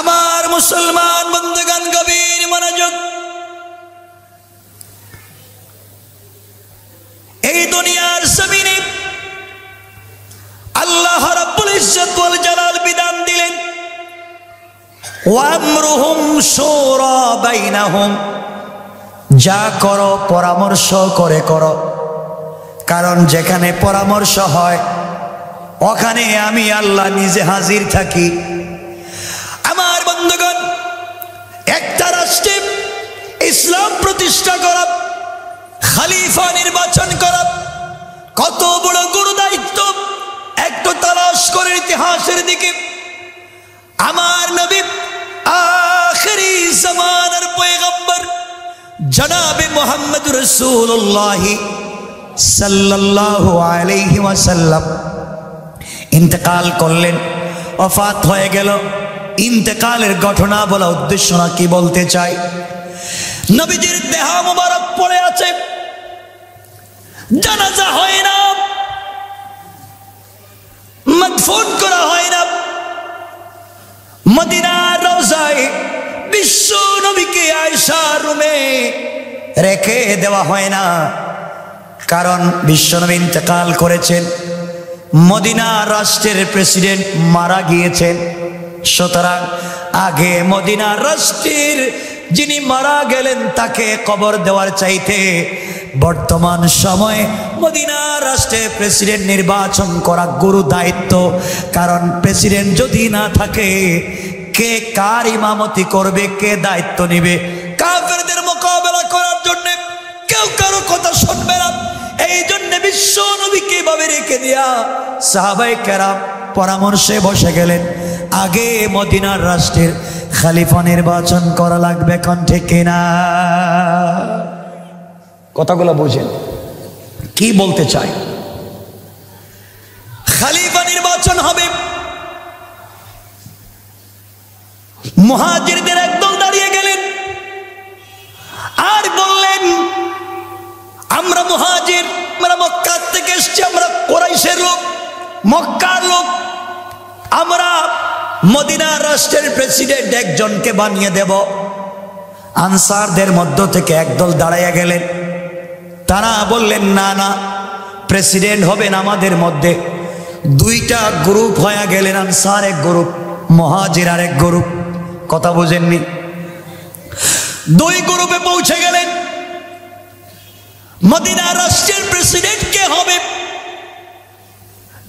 আমার মুসলমান বন্ধুগান গভীর মনোযোগ। এই দুনিয়ার জমিনে আল্লাহ রাব্বুল ইজ্জত ওয়াল জালাল বিধান দিলেন ওয়ামরুহুম শুরা বাইনাহুম। যা করো, পরামর্শ করে করো। কারণ যেখানে পরামর্শ হয়, ওখানে আমি আল্লাহ নিজে হাজির থাকি। একটা রাষ্ট্রে ইসলাম প্রতিষ্ঠা করা, খালিফা নির্বাচন করা, কত বড় গুরু দায়িত্ব একটু তালাশ করে ইতিহাসের দিকে। আমার নবী আখেরি জামানার পয়গম্বর, জনাবে মোহাম্মদ রসুল্লাহ আলাইহি ওয়াসাল্লাম। ইন্তেকাল করলেন অফাত হয়ে গেল। ইন্তেকালের ঘটনা বলা উদ্দেশ্য না, কি বলতে চাই? নবীজির দেহ মোবারক পড়ে আছে। জানাজা হয় না। মদফুন করা হয় না। মদিনার রওজায় বিশ্ব নবীকে আয়সা রুমে রেখে দেওয়া হয় না। কারণ বিশ্বনবী ইন্তেকাল করেছেন। মদিনা রাষ্ট্রের প্রেসিডেন্ট মারা গিয়েছেন। সুতরাং আগে মদিনা রাষ্ট্রের যিনি মারা গেলেন তাকে কবর দেওয়ার চাইতে বর্তমান সময়ে মদিনা রাষ্ট্রে প্রেসিডেন্ট নির্বাচন করা গুরু দায়িত্ব। কারণ প্রেসিডেন্ট যদি না থাকে, কে কার ইমামতি করবে, কে দায়িত্ব নিবে? কাফেরদের মোকাবেলা করার জন্য কেউ কারও কথা শুনবে না। এই জন্য বিশ্ব নবীকে ভাবে রেখে দিয়া সাহাবাই কেরাম পরামর্শে বসে গেলেন। আগে মদিনার রাষ্ট্রের খালিফা নির্বাচন করা লাগবে এখন, ঠিক কিনা কথাগুলো বুঝেন। কি বলতে চাই? খালিফা নির্বাচন হবে। মুহাজিরদের একদল দাঁড়িয়ে গেলেন। আর বললেন, আমরা মুহাজির, আমরা মক্কার থেকে এসছি, আমরা কোরাইশের লোক। আমরা মদিনা রাষ্ট্রের প্রেসিডেন্ট একজনকে বানিয়ে দেব। আনসারদের মধ্য থেকে একদল দাঁড়াইয়া গেলেন। তারা বললেন, না না প্রেসিডেন্ট হবেন আমাদের মধ্যে। দুইটা গ্রুপ হয়ে গেলেন, আনসার এক গ্রুপ মহাজির আর এক গ্রুপ কথা বোঝেননি? দুই গ্রুপে পৌঁছে গেলেন। মদিনা রাষ্ট্রের প্রেসিডেন্ট কে হবে?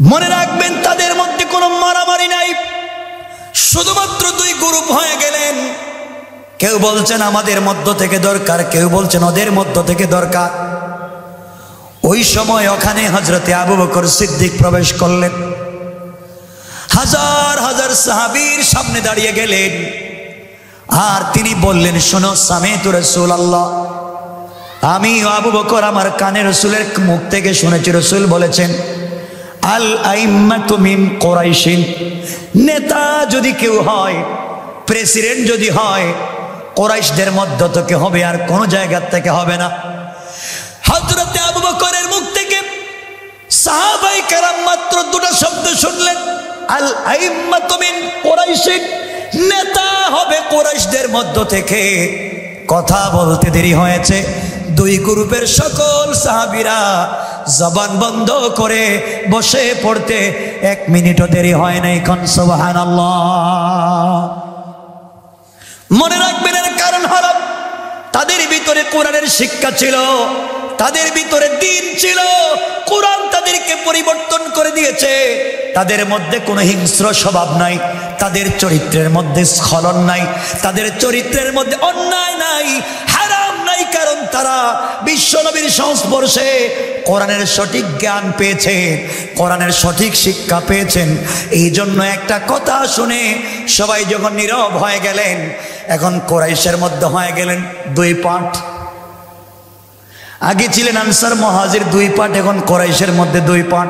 মনে রাখবেন, তাদের মধ্যে কোনো মারামারি নাই। শুধুমাত্র দুই গ্রুপ হয়ে গেলেন। কেউ বলছেন আমাদের মধ্য থেকে দরকার, কেউ বলছেন ওদের মধ্য থেকে দরকার। ওই সময় ওখানে হজরতে আবু বকর সিদ্দিক প্রবেশ করলেন। হাজার হাজার সাহাবীর সামনে দাঁড়িয়ে গেলেন। আর তিনি বললেন, শোনো, সামেত রসুল আল্লাহ আমি আবু বকর আমার কানে রসুলের মুখ থেকে শুনেছি, রসুল বলেছেন, আল আইম্মাতু মিন কোরাইশিন। নেতা যদি কেউ হয় প্রেসিডেন্ট যদি হয়, কোরাইশদের মধ্য থেকে হবে আর কোনো জায়গার থেকে হবে না। হজরতে আবু বকরের মুখ থেকে সাহাবাই কারাম মাত্র দুটো শব্দ শুনলেন। আল আইম্মাতু মিন কোরাইশিন, নেতা হবে কোরাইশদের মধ্য থেকে। কথা বলতে দেরি হয়েছে। দুই গ্রুপের সকল সাহাবিরা জবান বন্ধ করে বসে পড়তে এক মিনিটও দেরি হয় নাই খন সোহান মনে রাখবেন এর কারণ হল, তাদের ভিতরে কোরআনের শিক্ষা ছিল, তাদের ভিতরে দিন ছিল, কোরআন তাদেরকে পরিবর্তন করে দিয়েছে। তাদের মধ্যে কোনো হিংস্র স্বভাব নাই, তাদের চরিত্রের মধ্যে স্খলন নাই, তাদের চরিত্রের মধ্যে অন্যায় নাই তারা বিশ্বনবীর সংস্পর্শে কোরআনের সঠিক জ্ঞান পেয়েছে কোরআনের সঠিক শিক্ষা পেয়েছেন। এই জন্য একটা কথা শুনে সবাই যখন নীরব হয়ে গেলেন, এখন কোরাইশের মধ্যে হয়ে গেলেন দুই পাঠ। আগে ছিলেন আনসার মহাজির দুই পাঠ, এখন কোরাইশের মধ্যে দুই পাঠ।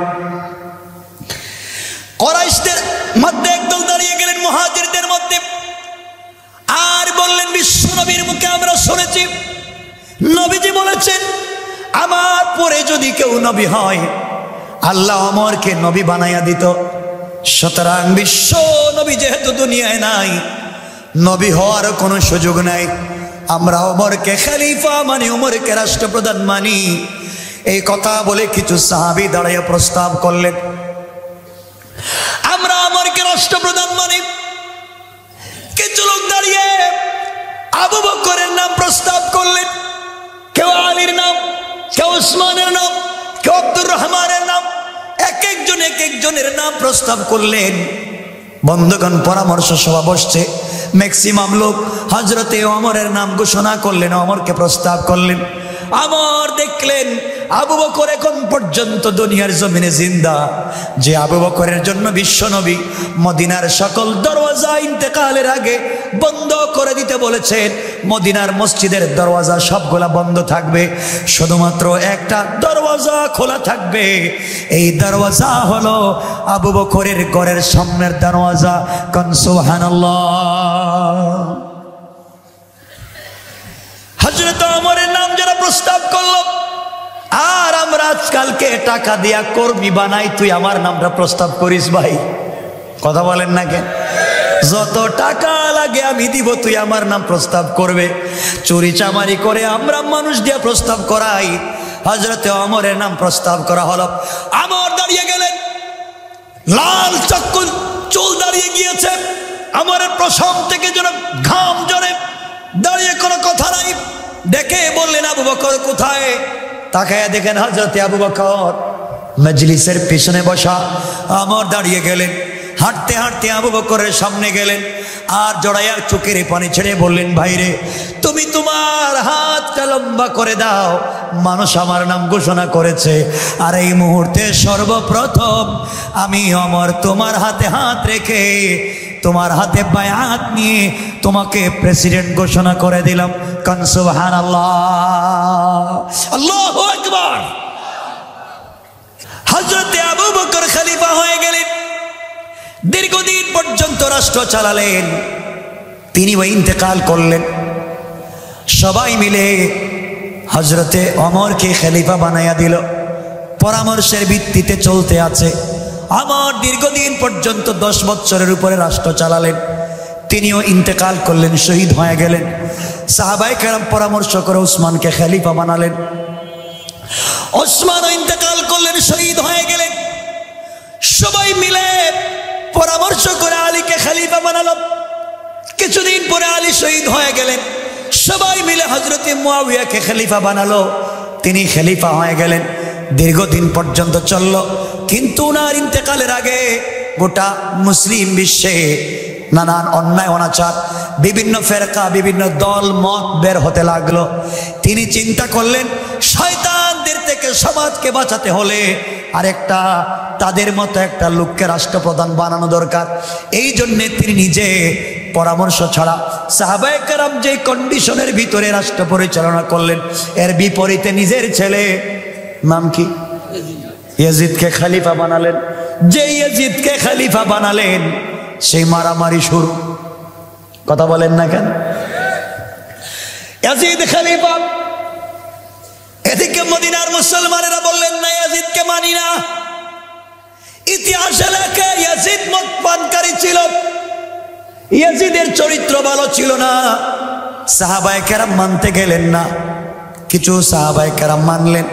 কোরাইশদের মধ্যে একদল দাঁড়িয়ে গেলেন মহাজিরদের মধ্যে। আর বললেন, বিশ্ব নবীর মুখে আমরা শুনেছি নবীজি বলেছেন, আমার পরে যদি কেউ নবী হয়, আল্লাহ অমরকে নবী বানাইয়া দিত। সুতরাং বিশ্ব নবী যেহেতু দুনিয়ায় নাই, নবী হওয়ার কোনো সুযোগ নাই। আমরা ওমরকে খালিফা মানি, অমরকে রাষ্ট্রপ্রধান মানি। এই কথা বলে কিছু সাহাবি দাঁড়াইয়া প্রস্তাব করলেন। আমরা ওমরকে রাষ্ট্রপ্রধান মানি। কিছু লোক দাঁড়িয়ে আবু বকরের নাম প্রস্তাব করলেন। কেউ আলীর নাম, কেউ উসমানের নাম, কেউ আব্দুর রহমানের নাম এক একজন এক একজনের নাম প্রস্তাব করলেন। বন্ধুগণ, পরামর্শ সভা বসছে। ম্যাক্সিমাম লোক হজরতে অমরের নাম ঘোষণা করলেন অমরকে প্রস্তাব করলেন। আমর দেখলেন আবু বকর এখন পর্যন্ত দুনিয়ার জমিনে জিন্দা। যে আবু বকরের জন্য বিশ্বনবী মদিনার সকল দরওয়াজা ইন্তেকালের আগে বন্ধ করে দিতে বলেছেন। মদিনার মসজিদের দরওয়াজা সবগুলা বন্ধ থাকবে, শুধুমাত্র একটা দরওয়াজা খোলা থাকবে। এই দরওয়াজা হলো আবু বকরের ঘরের সামনের দরওয়াজা। কনসুহানাল্লাহ হজরত যারা প্রস্তাব করল, আর আমরা আজকালকে টাকা দিয়া কর্মী বানাই, তুই আমার নামটা প্রস্তাব করিস ভাই। কথা বলেন না কেন? যত টাকা লাগে আমি দিব, তুই আমার নাম প্রস্তাব করবে। চুরি চামারি করে আমরা মানুষ দিয়ে প্রস্তাব করাই। হজরতে অমরের নাম প্রস্তাব করা হলো। আমর দাঁড়িয়ে গেলেন। লাল চক্কর চুল দাঁড়িয়ে গিয়েছে। আমরের প্রসম থেকে যেন ঘাম জনে দাঁড়িয়ে কোনো কথা নাই। দেখে বললেন আবু বকর, কোথায়? তাকায় দেখেন হজরতে আবু বকর মজলিসের পিছনে বসা। আমর দাঁড়িয়ে গেলেন, হাঁটতে হাঁটতে আবু বকরের সামনে গেলেন আর জড়াইয়া চোখের পানি ছেড়ে বললেন, ভাইরে, তুমি তোমার হাতটা লম্বা করে দাও, মানুষ আমার নাম ঘোষণা করেছে। আর এই মুহূর্তে সর্বপ্রথম আমি অমর তোমার হাতে হাত রেখে তোমার হাতে বায়াত নিয়ে তোমাকে প্রেসিডেন্ট ঘোষণা করে দিলাম। কনসুবহান আল্লাহ আল্লাহ হজরতে আবু বকর খলিফা হয়ে গেলেন। দীর্ঘদিন পর্যন্ত রাষ্ট্র চালালেন। তিনি ওই ইন্তেকাল করলেন। সবাই মিলে হজরতে অমরকে খলিফা বানাইয়া দিল। পরামর্শের ভিত্তিতে চলতে আছে। আমার দীর্ঘদিন পর্যন্ত দশ বছরের উপরে রাষ্ট্র চালালেন। তিনিও ইন্তেকাল করলেন, শহীদ হয়ে গেলেন। সাহাবাই কেরাম পরামর্শ করে উসমানকে খলিফা বানালেন। ওসমানও ইন্তেকাল করলেন, শহীদ হয়ে গেলেন। সবাই মিলে পরামর্শ করে আলীকে খালিফা বানালো। কিছুদিন পরে আলী শহীদ হয়ে গেলেন। সবাই মিলে হজরতে মুয়াবিয়াকে খলিফা বানালো। তিনি খলিফা হয়ে গেলেন। দীর্ঘদিন পর্যন্ত চলল। কিন্তু ওনার ইন্তেকালের আগে গোটা মুসলিম বিশ্বে নানান অন্যায়, অনাচার, বিভিন্ন ফেরকা, বিভিন্ন দল, মত বের হতে লাগল। তিনি চিন্তা করলেন, শয়তানদের থেকে সমাজকে বাঁচাতে হলে আরেকটা, তাদের মতো একটা লোককে রাষ্ট্রপ্রধান বানানো দরকার। এই জন্যে তিনি নিজে পরামর্শ ছাড়া সাহাবায়কেরাম যে কন্ডিশনের ভিতরে রাষ্ট্র পরিচালনা করলেন, এর বিপরীতে নিজের ছেলে নাম কি? ইয়াজিদকে খালিফা বানালেন। যে ইয়াজিদকে খালিফা বানালেন, সেই মারামারি শুরু। কথা বলেন না কেন? ইয়াজিদ খালিফা। এদিকে মদিনার মুসলমানেরা বললেন, না, ইয়াজিদকে মানি না। ইতিহাসে লেখে, ইয়াজিদ মত পানকারী ছিল। ইয়াজিদের চরিত্র ভালো ছিল না। সাহাবায় কেরাম মানতে গেলেন না। কিছু সাহাবায় কেরাম মানলেন।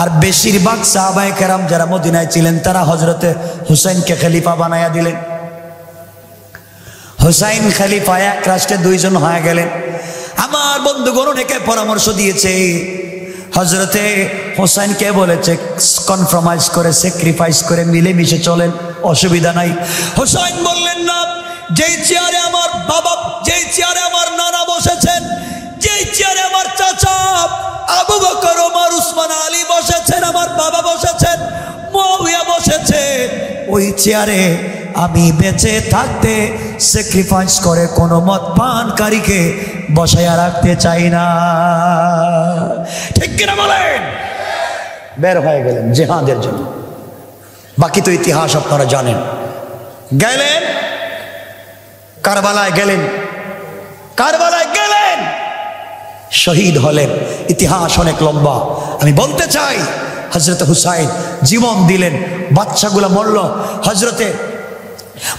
আর বেশিরভাগ সাহাবায় কেরাম যারা মদিনায় ছিলেন, তারা হজরতে হুসাইনকে খলিফা বানাইয়া দিলেন। হুসাইন খলিফা এক রাষ্ট্রে দুইজন হয়ে গেলেন। আমার বন্ধুগণ অনেকে পরামর্শ দিয়েছে হজরতে হোসাইনকে বলেছে কনফার্মাইজ করে স্যাক্রিফাইস করে মিলেমিশে চলেন, অসুবিধা নাই। হোসাইন বললেন, না, যেই চেয়ারে আমার বাবা, যেই চেয়ারে আমার নানা বসেছেন যেই চেয়ারে আমার চাচা, আবু বকর, ওমর, উসমান, আলী বসেছেন, আমার বাবা বসেছেন মুয়াবিয়া বসেছে, ওই চেয়ারে আমি বেঁচে থাকতে স্যাক্রিফাইস করে কোনো মত পানকারীকে বসাইয়া রাখতে চাই না। ঠিক কিনা বলেন? বের হয়ে গেলেন জেহাদের জন্য। বাকি তো ইতিহাস আপনারা জানেন। গেলেন? কারবালায় গেলেন। কারবালায় শহীদ হলেন। ইতিহাস অনেক লম্বা। আমি বলতে চাই হজরত হুসাইন জীবন দিলেন। বাচ্চাগুলো মরল। হজরতে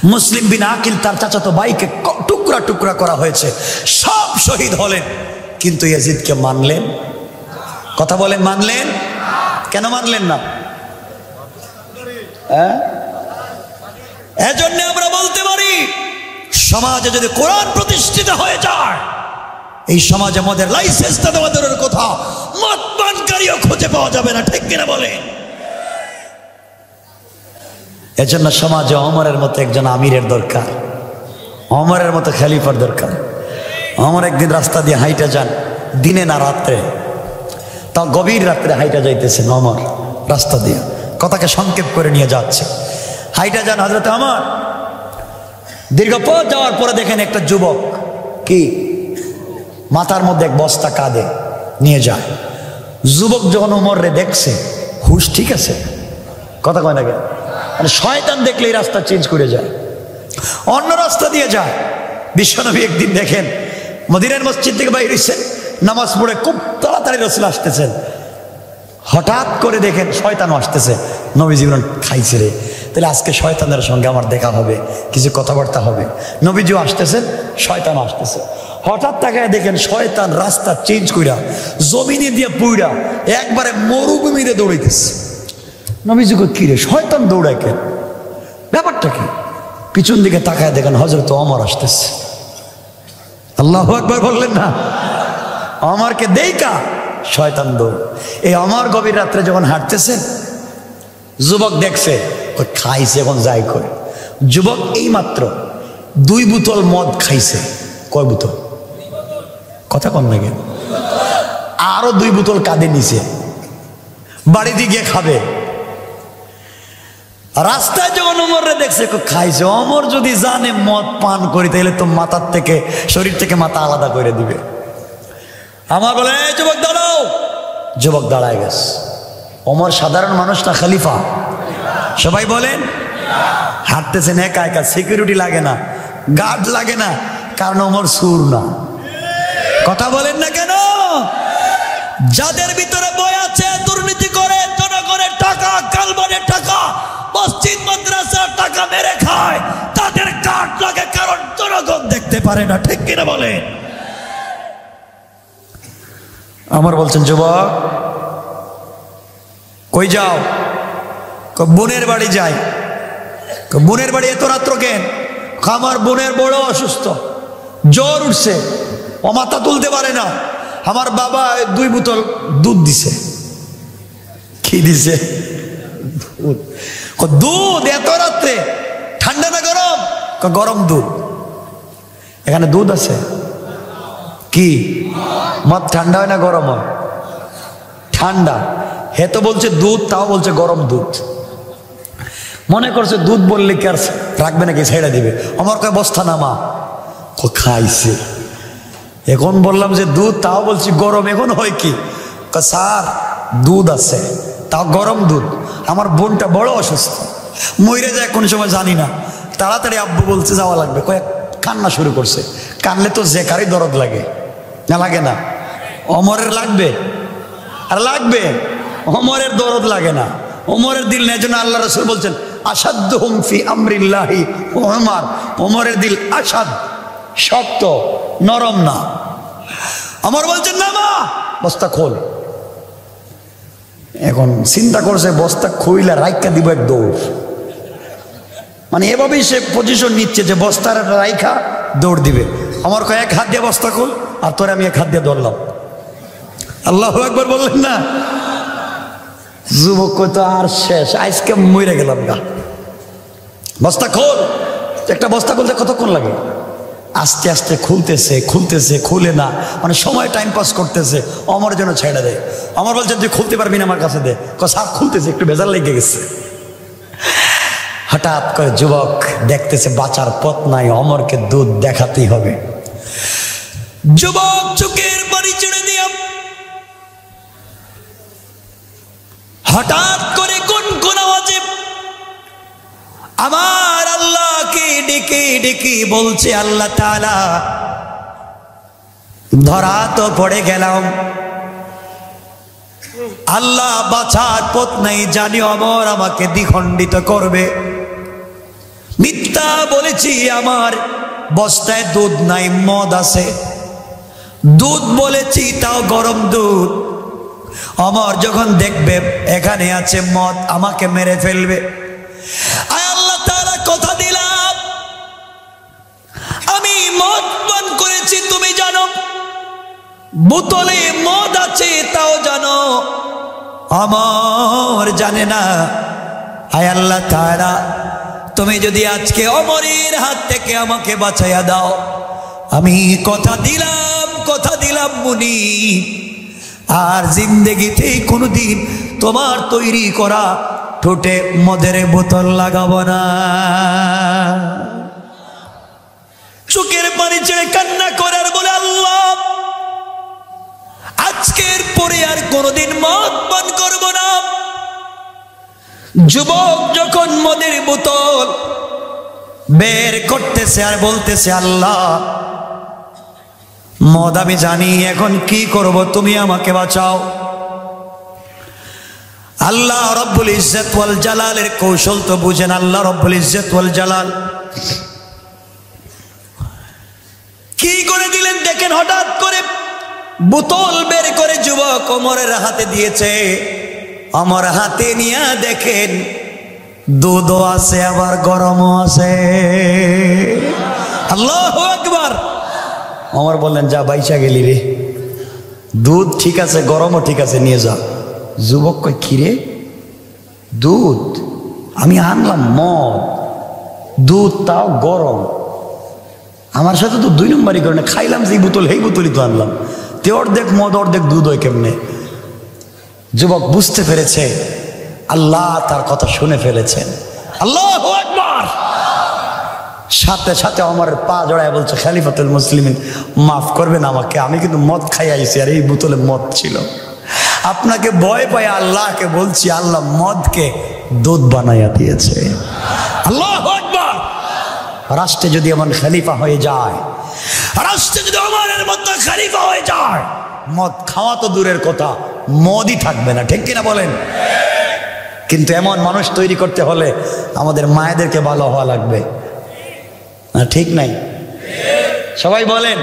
মুসলিম বিন আকিল, তার চাচাতো ভাইকে ক- টুকরা টুকরা করা হয়েছে। সব শহীদ হলেন। কিন্তু ইয়াজিদকে মানলেন? কথা বলেন মানলেন? কেন মানলেন না? হ্যাঁ? এজন্য আমরা বলতে পারি, সমাজে যদি কোরআন প্রতিষ্ঠিত হয়ে যায় এই সমাজে আমাদের লাইসেন্সটা দেওয়া দূরের কথা। মত পানকারীও খুঁজে পাওয়া যাবে না, ঠিক কিনা বলে এজন্য সমাজে অমরের মতো একজন আমিরের দরকার, অমরের মতো খালিফার দরকার। অমর একদিন রাস্তা দিয়ে হাইটা যান, দিনে না রাত্রে। তা গভীর রাত্রে হাইটা যাইতেছেন অমর, রাস্তা দিয়ে। কথাকে সংক্ষেপ করে নিয়ে যাচ্ছে। হাইটা যান হজরত আমার দীর্ঘ পথ যাওয়ার পরে দেখেন একটা যুবক, কি? মাথার মধ্যে এক বস্তা কাঁদে, নিয়ে যায়। যুবক যখন উমররে দেখছে, হুশ, ঠিক আছে। কথা কয় না কেন? মানে শয়তান দেখলে এই রাস্তা চেঞ্জ করে যায়। অন্য রাস্তা দিয়ে যায়। বিশ্বনবী একদিন দেখেন, মদিনের মসজিদ থেকে বাইর হইছেন নামাজ পড়ে খুব তাড়াতাড়ি রসুল আসতেছেন। হঠাৎ করে দেখেন শয়তানও আসতেছে। নবী জীবন খাইছে রে। তাহলে আজকে শয়তানের সঙ্গে আমার দেখা হবে, কিছু কথাবার্তা হবে। নবীজিও আসতেছেন, শয়তানও আসতেছে। হঠাৎ তাকায় দেখেন শয়তান রাস্তা চেঞ্জ কইরা জমিনে দিয়ে পুইরা একবারে মরুভূমিরে দৌড়াইতেছে। নবীজি কই, কি রে শয়তান দৌড়ায় কেন? ব্যাপারটা কি? পিছন দিকে তাকায় দেখেন হজরত অমর আসতেছে। আল্লাহ একবার বললেন না অমরকে দেইকা শয়তান দৌড়। এই অমর গভীর রাত্রে যখন হাঁটতেছে যুবক দেখছে ওই খাইছে এখন যাই করে। যুবক এই মাত্র দুই বোতল মদ খাইছে। কয় বোতল? কথা কম নাকি? আরও দুই বোতল কাঁধে নিছে। বাড়িতে গিয়ে খাবে। রাস্তায় যখন অমররে দেখছে খাইছে। অমর যদি জানে মদ পান করি তাহলে তো মাথার থেকে, শরীর থেকে মাথা আলাদা করে দিবে। আমার বলে যুবক, দাঁড়াও। যুবক দাঁড়ায় গেছে। অমর সাধারণ মানুষ না, খালিফা? সবাই বলেন, হাঁটতেছেন একা একা সিকিউরিটি লাগে না গার্ড লাগে না, কারণ অমর সুর না। কথা বলেন না কেন? যাদের ভিতরে বই আছে, দুর্নীতি করে, জনগণের টাকা কালবানের টাকা, মসজিদ মাদ্রাসার টাকা মেরে খায়, তাদের কাঠ লাগে কারণ জনগণ দেখতে পারে না, ঠিক কিনা বলে আমার বলছেন, যুবক, কই যাও? বোনের বাড়ি যাই। বোনের বাড়ি এত রাত্র কেন? আমার বোনের বড় অসুস্থ। জ্বর উঠছে। ও মাথা তুলতে পারে না। আমার বাবা দুই বোতল দুধ দিছে। কি দিছে? দুধ। এত রাত্রে। ঠান্ডা না গরম? গরম দুধ। এখানে দুধ আছে? কি? মদ ঠান্ডা হয় না গরম ঠান্ডা। হে তো বলছে দুধ, তাও বলছে গরম দুধ। মনে করছে দুধ বললে কি আর রাখবে নাকি, ছেড়ে দিবে। আমার কয়, বস্তা নামা। খাইছে। এখন বললাম যে দুধ, তাও বলছি গরম, এখন হয় কি? স্যার, দুধ আছে, তাও গরম দুধ। আমার বোনটা বড় অসুস্থ, মইরে যায় কোন সময় জানি না। তাড়াতাড়ি আব্বু বলছে যাওয়া লাগবে। কয়েক কান্না শুরু করছে। কানলে তো যে কারই দরদ লাগে। না লাগে না? অমরের লাগবে? আর লাগবে। অমরের দরদ লাগে না। অমরের দিল নেই জন্য আল্লাহ রসুল বলছেন আসাধ্য হুমফি আমরিল্লাহি ওমর অমরের দিল আসাদ শক্ত, নরম না। আমার বলছেন না মা বস্তা খোল। এখন চিন্তা করছে, বস্তা খুইলা রাইকা দিব এক দৌড়। মানে এভাবেই সে পজিশন নিচ্ছে যে বস্তার রাইখা দৌড় দিবে। আমার কয়েক হাত দিয়ে বস্তা খোল, আর তোরে আমি এক হাত দিয়ে ধরলাম। আল্লাহ একবার বললেন, না। যুবক তো আর শেষ, আজকে মরে গেলাম গা। বস্তা খোল, একটা বস্তা খুলতে কতক্ষণ লাগে? আস্তে আস্তে খুলতেছে খুলতেছে, খুলে না। মানে সময় টাইম পাস করতেছে। অমর যেন ছেড়ে দেয় অমর বলছে, তুই খুলতে পারবি না আমার কাছে দে। সাপ খুলতেছে, একটু বেজার লেগে গেছে। হঠাৎ করে যুবক দেখতেছে, বাঁচার পথ নাই, অমরকে দুধ দেখাতেই হবে। যুবক চোখের বাড়ি ছেড়ে দিয়া হঠাৎ করে কোন কোন আওয়াজে, আমার ডেকে ডেকে বলছে আল্লাহ তাআলা, ধরা তো পড়ে গেলাম। আল্লাহ বাঁচার পথ নাই, জানি অমর আমাকে দ্বিখণ্ডিত করবে। মিথ্যা বলেছি আমার, বস্তায় দুধ নাই, মদ আছে। দুধ বলেছি, তাও গরম দুধ। অমর যখন দেখবে, এখানে আছে মদ, আমাকে মেরে ফেলবে। মদ পান করেছি, তুমি জানো। বোতলে মদ আছে, তাও জানো। অমর জানে না। আয় আল্লাহ তারা তুমি যদি আজকে অমরের হাত থেকে আমাকে বাঁচাইয়া দাও। আমি কথা দিলাম কথা দিলাম মুনি। আর জিন্দেগিতে কোনোদিন তোমার তৈরি করা ঠোঁটে মদের বোতল লাগাবো না। চোখের পানি ছেড়ে কান্না করার বলে, আল্লাহ, আজকের পরে আর কোনোদিন মদ পান করব না। যুবক যখন মদের বোতল বের করতেছে আর বলতেছে, আল্লাহ, মদ আমি জানি, এখন কি করব? তুমি আমাকে বাঁচাও। আল্লাহ রব্বুল ইজ্জত ওয়াল জালালের কৌশল তো বুঝেন, আল্লাহ রব্বুল ইজ্জত ওয়াল জালাল কি করে দিলেন দেখেন, হঠাৎ করে বোতল বের করে যুবক অমরের হাতে দিয়েছে। আমার হাতে নিয়ে দেখেন, দুধও আছে, আবার গরমও আছে। আল্লাহ একবার অমর বললেন, যা বাইচা গেলি রে। দুধ ঠিক আছে, গরমও ঠিক আছে, নিয়ে যা। যুবক কয় কিরে দুধ? আমি আনলাম মদ। দুধ তাও গরম। আমার সাথে তো দুই নম্বরই করে না। খাইলাম সেই বোতল এই বোতলই তো আনলাম। তে অর্ধেক মদ, অর্ধেক দুধ হয় কেমনে? যুবক বুঝতে পেরেছে, আল্লাহ তার কথা শুনে ফেলেছেন। আল্লাহ একবার সাথে সাথে আমার পা জড়ায় বলছে, খালিফাতুল মুসলিমিন, মাফ করবেন আমাকে, আমি কিন্তু মদ খাই আইছি, আর এই বোতলে মদ ছিল। আপনাকে ভয় পাই আল্লাহকে বলছি, আল্লাহ মদকে দুধ বানাইয়া দিয়েছে। আল্লাহ রাষ্ট্রে যদি এমন খালিফা হয়ে যায়, রাষ্ট্রে যদি আমাদের মতো খালিফা হয়ে যায়, মদ খাওয়া তো দূরের কথা, মদই থাকবে না, ঠিক কিনা বলেন? কিন্তু এমন মানুষ তৈরি করতে হলে আমাদের মায়েদেরকে ভালো হওয়া লাগবে। না, ঠিক নাই? সবাই বলেন।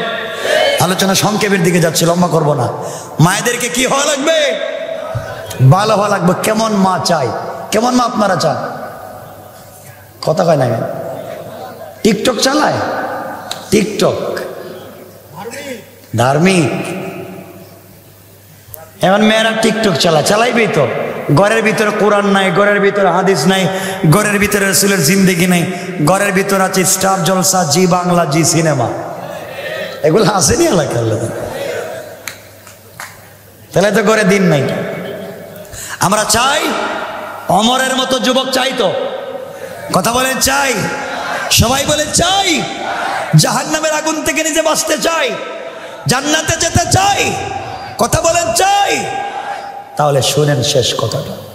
আলোচনা সংক্ষেপের দিকে যাচ্ছে, লম্বা করব না। মায়েদেরকে কি হওয়া লাগবে? ভালো হওয়া লাগবে। কেমন মা চাই কেমন মা আপনারা চান? কথা কয় না টিকটক চালায়? টিকটক। ধার্মিক। এখন মেয়েরা টিকটক চালায়, চালাইবেই তো। ঘরের ভিতরে কোরআন নাই, ঘরের ভিতরে হাদিস নাই, ঘরের ভিতরে রসুলের জিন্দিগি নাই, ঘরের ভিতরে আছে স্টার জলসা, জি বাংলা, জি সিনেমা। এগুলো আসেনি এলাকার লোক? তাহলে তো ঘরে দিন নাই। আমরা চাই, অমরের মতো যুবক চাই তো। কথা বলেন, চাই। সবাই বলে, চাই। জাহান নামের আগুন থেকে নিজে বাঁচতে চাই। জান্নাতে যেতে চাই। কথা বলেন, চাই। তাহলে শোনেন শেষ কথাটা।